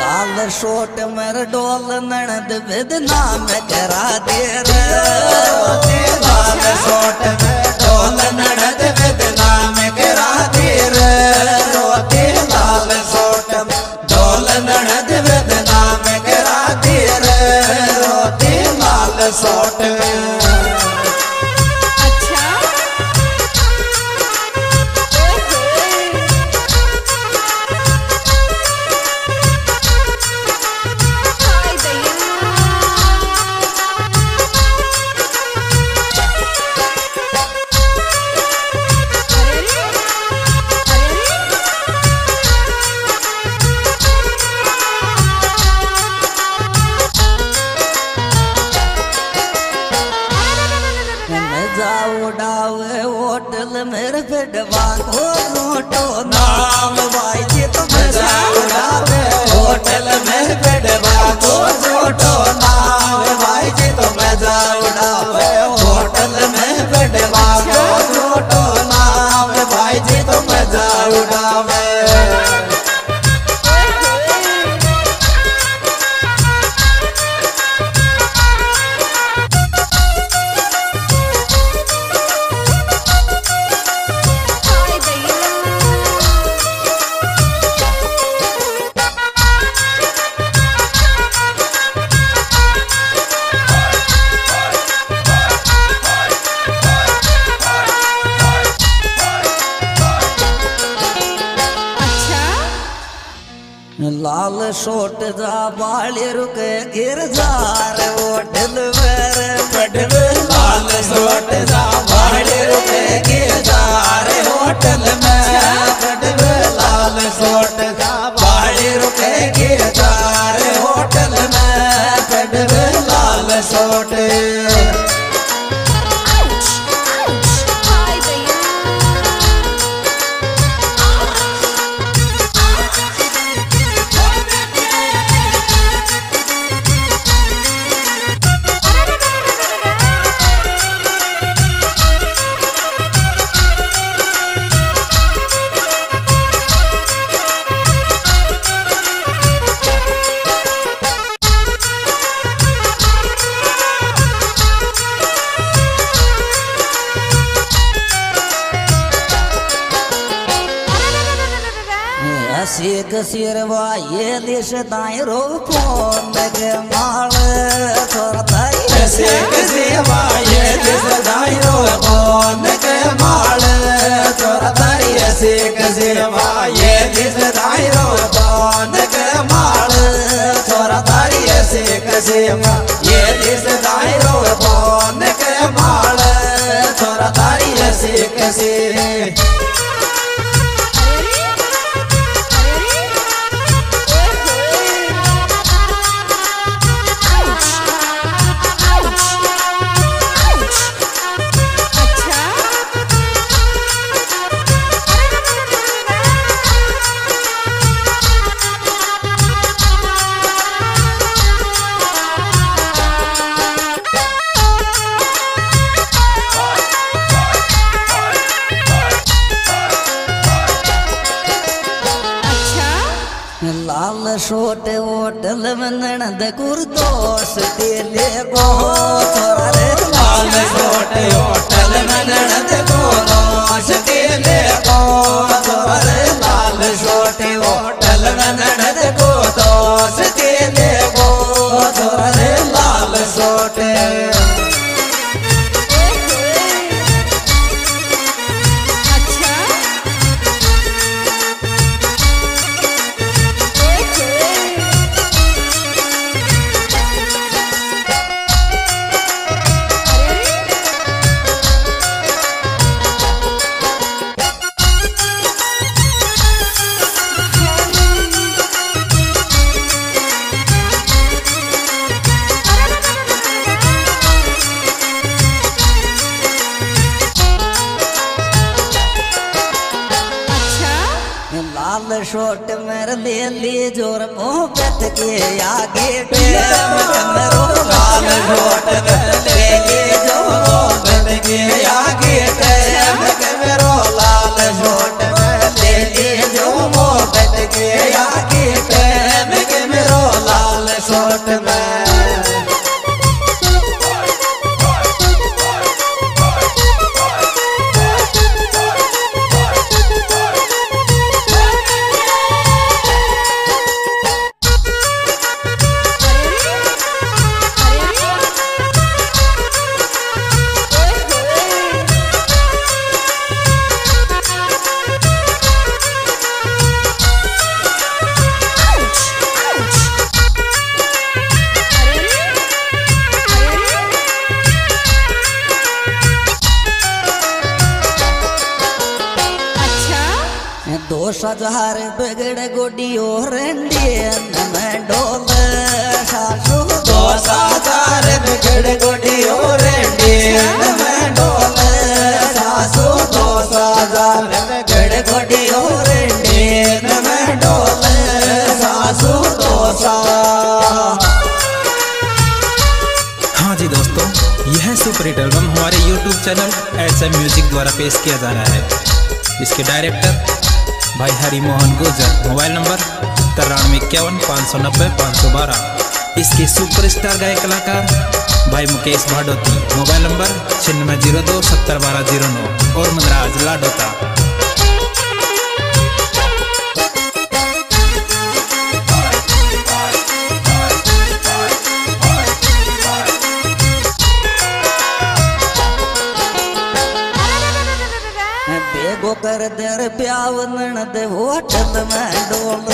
लाल Schott मर डोल नणद with नाम करा दे लाल शोट में डोल नणद विद नाम करा दे लाल शोट डोल नणद विद नाम करा दे रोते लाल शोट शोट जा बाली रुके गिर जा रे मेरे पटल बाल। सोट जा बाली रुके गिर जा रे होटल में ऐसी कसीरवा ये दिश दाई रो फ़ोन के माल थोड़ा ताई ऐसी कसीरवा ये दिश दाई रो फ़ोन के माल थोड़ा ताई ऐसी कसीरवा ये शोट होटल में नणद कुर्दोश तेले को थोड़ा रे शोट होटल में नणद तेरे तेले को थोड़ा रे शोट होटल में मेरे ले ली ज़ोर मोहब्बत के आगे टेम कमरो लाल झोट मेरे ज़ोर मोहब्बत के आगे टेम कमरो लाल झोट मेरे ज़ोर मोहब्बत के आगे बिगड़ गोडियो रेंडियन में डोल बिगड़ सासू दो हाँ जी दोस्तों, यह सुपर हिट एल्बम हमारे YouTube channel S M music द्वारा पेश किया जा रहा है। इसके डायरेक्टर भाई हरी मोहन गुर्जर, मोबाइल नंबर तिरानवे इक्यावन, पाँच सौ नब्बे, पाँच सौ बारह। इसके सुपर स्टार गायक कलाकार भाई मुकेश भाडोती, मोबाइल नंबर छिन्नवे ज़ीरो दो, सत्तर बारह ज़ीरो नौ, और मंदराज लाडोता। तरे पियाव न डोल